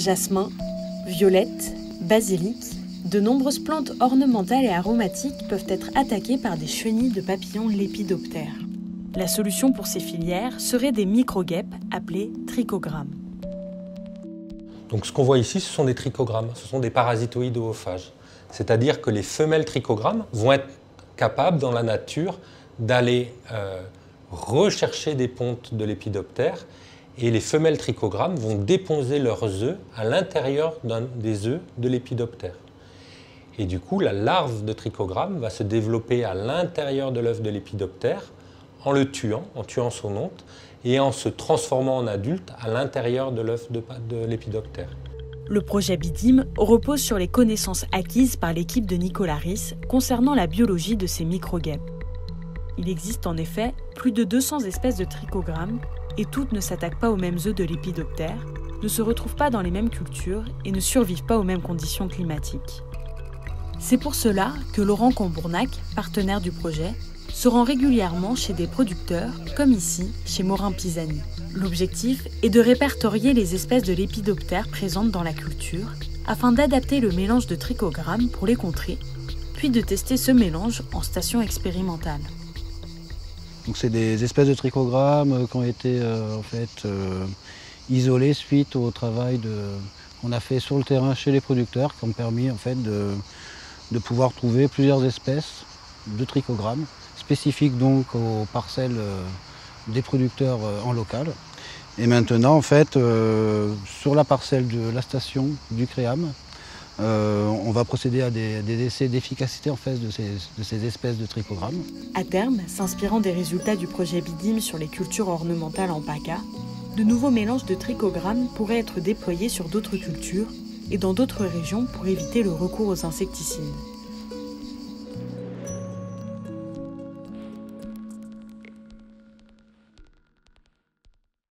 Jasmin, violette, basilic, de nombreuses plantes ornementales et aromatiques peuvent être attaquées par des chenilles de papillons lépidoptères. La solution pour ces filières serait des microguêpes appelés trichogrammes. Donc ce qu'on voit ici, ce sont des trichogrammes, ce sont des parasitoïdes oophages. C'est-à-dire que les femelles trichogrammes vont être capables dans la nature d'aller euh, rechercher des pontes de l'épidoptère et les femelles trichogrammes vont déposer leurs œufs à l'intérieur des œufs de l'épidoptère. Et du coup, la larve de trichogramme va se développer à l'intérieur de l'œuf de l'épidoptère en le tuant, en tuant son hôte, et en se transformant en adulte à l'intérieur de l'œuf de, l'épidoptère. Le projet BIDIM repose sur les connaissances acquises par l'équipe de Nicolas Riss concernant la biologie de ces microguèpes. Il existe en effet plus de 200 espèces de trichogrammes et toutes ne s'attaquent pas aux mêmes œufs de l'épidoptère, ne se retrouvent pas dans les mêmes cultures et ne survivent pas aux mêmes conditions climatiques. C'est pour cela que Laurent Combournac, partenaire du projet, se rend régulièrement chez des producteurs, comme ici, chez Morin Pisani. L'objectif est de répertorier les espèces de lépidoptères présentes dans la culture, afin d'adapter le mélange de trichogrammes pour les contrer, puis de tester ce mélange en station expérimentale. Donc c'est des espèces de trichogrammes qui ont été euh, en fait euh, isolées suite au travail qu'on a fait sur le terrain chez les producteurs, qui ont permis en fait de, de pouvoir trouver plusieurs espèces de trichogrammes spécifiques donc aux parcelles euh, des producteurs en local. Et maintenant, en fait, sur la parcelle de la station du CREAM, euh, on va procéder à des, essais d'efficacité en fait de ces, espèces de trichogrammes. À terme, s'inspirant des résultats du projet BIDIM sur les cultures ornementales en PACA, de nouveaux mélanges de trichogrammes pourraient être déployés sur d'autres cultures et dans d'autres régions pour éviter le recours aux insecticides.